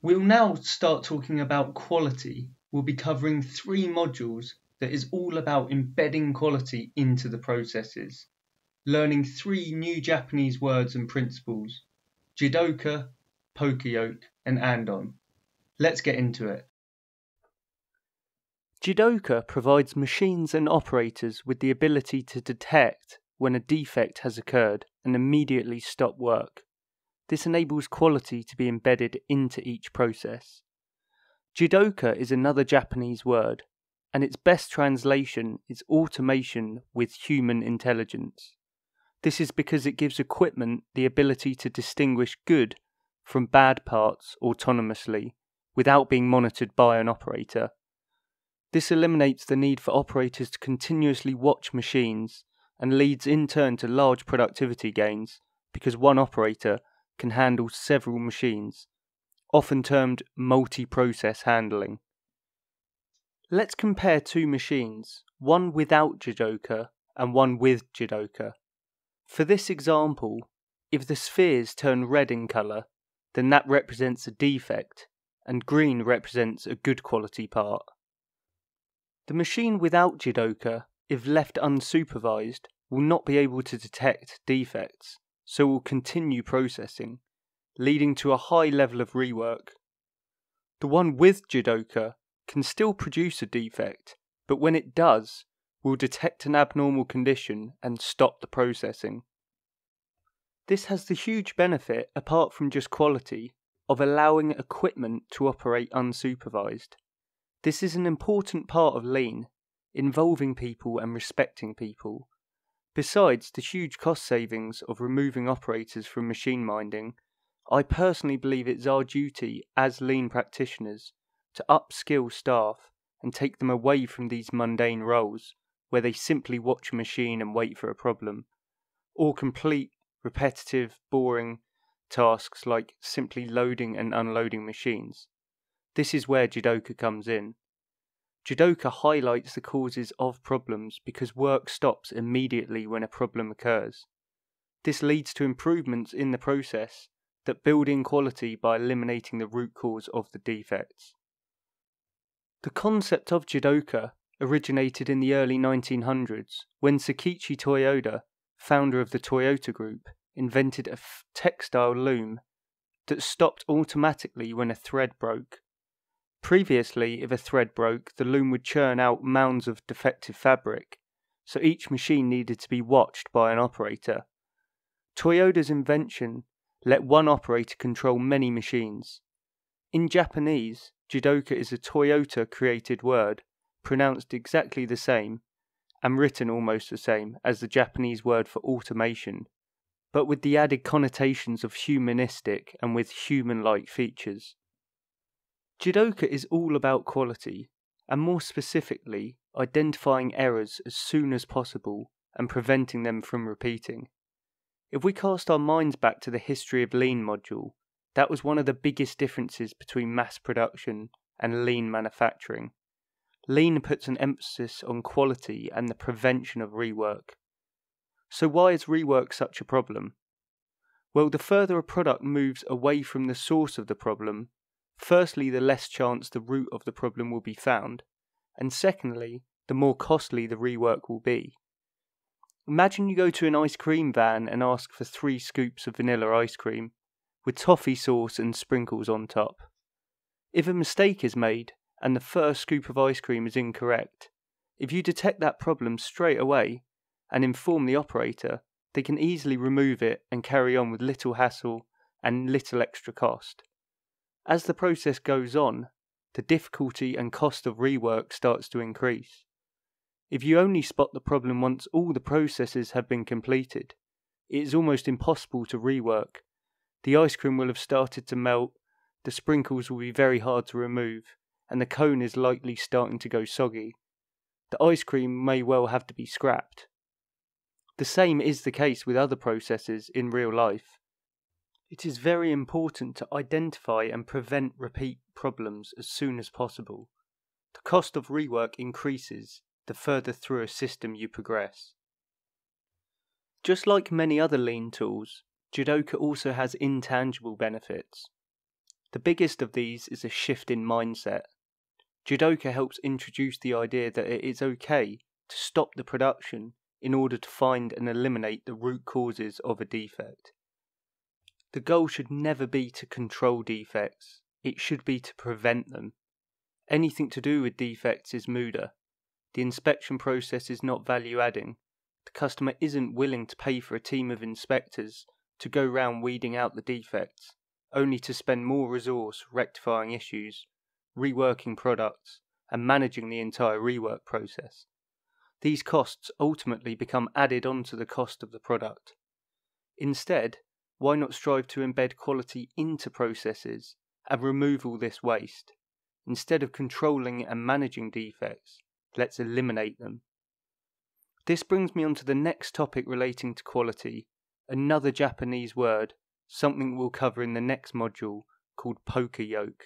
We'll now start talking about quality. We'll be covering three modules that is all about embedding quality into the processes, learning three new Japanese words and principles, Jidoka, Poka-yoke and Andon. Let's get into it. Jidoka provides machines and operators with the ability to detect when a defect has occurred and immediately stop work. This enables quality to be embedded into each process. Jidoka is another Japanese word, and its best translation is automation with human intelligence. This is because it gives equipment the ability to distinguish good from bad parts autonomously without being monitored by an operator. This eliminates the need for operators to continuously watch machines and leads in turn to large productivity gains because one operator can handle several machines, often termed multi process handling. Let's compare two machines, one without Jidoka and one with Jidoka. For this example, if the spheres turn red in colour, then that represents a defect, and green represents a good quality part. The machine without Jidoka, if left unsupervised, will not be able to detect defects, so will continue processing, leading to a high level of rework. The one with Jidoka can still produce a defect, but when it does, will detect an abnormal condition and stop the processing. This has the huge benefit, apart from just quality, of allowing equipment to operate unsupervised. This is an important part of lean, involving people and respecting people. Besides the huge cost savings of removing operators from machine minding, I personally believe it's our duty as lean practitioners to upskill staff and take them away from these mundane roles where they simply watch a machine and wait for a problem, or complete repetitive, boring tasks like simply loading and unloading machines. This is where Jidoka comes in. Jidoka highlights the causes of problems because work stops immediately when a problem occurs. This leads to improvements in the process that build in quality by eliminating the root cause of the defects. The concept of Jidoka originated in the early 1900s when Sakichi Toyoda, founder of the Toyota Group, invented a textile loom that stopped automatically when a thread broke. Previously, if a thread broke, the loom would churn out mounds of defective fabric, so each machine needed to be watched by an operator. Toyota's invention let one operator control many machines. In Japanese, Jidoka is a Toyota created word, pronounced exactly the same and written almost the same as the Japanese word for automation, but with the added connotations of humanistic and with human like features. Jidoka is all about quality, and more specifically, identifying errors as soon as possible and preventing them from repeating. If we cast our minds back to the history of Lean module, that was one of the biggest differences between mass production and lean manufacturing. Lean puts an emphasis on quality and the prevention of rework. So, why is rework such a problem? Well, the further a product moves away from the source of the problem, firstly, the less chance the root of the problem will be found, and secondly, the more costly the rework will be. Imagine you go to an ice cream van and ask for three scoops of vanilla ice cream, with toffee sauce and sprinkles on top. If a mistake is made and the first scoop of ice cream is incorrect, if you detect that problem straight away and inform the operator, they can easily remove it and carry on with little hassle and little extra cost. As the process goes on, the difficulty and cost of rework starts to increase. If you only spot the problem once all the processes have been completed, it is almost impossible to rework. The ice cream will have started to melt, the sprinkles will be very hard to remove, and the cone is likely starting to go soggy. The ice cream may well have to be scrapped. The same is the case with other processes in real life. It is very important to identify and prevent repeat problems as soon as possible. The cost of rework increases the further through a system you progress. Just like many other lean tools, Jidoka also has intangible benefits. The biggest of these is a shift in mindset. Jidoka helps introduce the idea that it is okay to stop the production in order to find and eliminate the root causes of a defect. The goal should never be to control defects, it should be to prevent them. Anything to do with defects is muda. The inspection process is not value adding. The customer isn't willing to pay for a team of inspectors to go round weeding out the defects, only to spend more resource rectifying issues, reworking products, and managing the entire rework process. These costs ultimately become added onto the cost of the product. Instead, why not strive to embed quality into processes and remove all this waste? Instead of controlling and managing defects, let's eliminate them. This brings me on to the next topic relating to quality, another Japanese word, something we'll cover in the next module called poka yoke.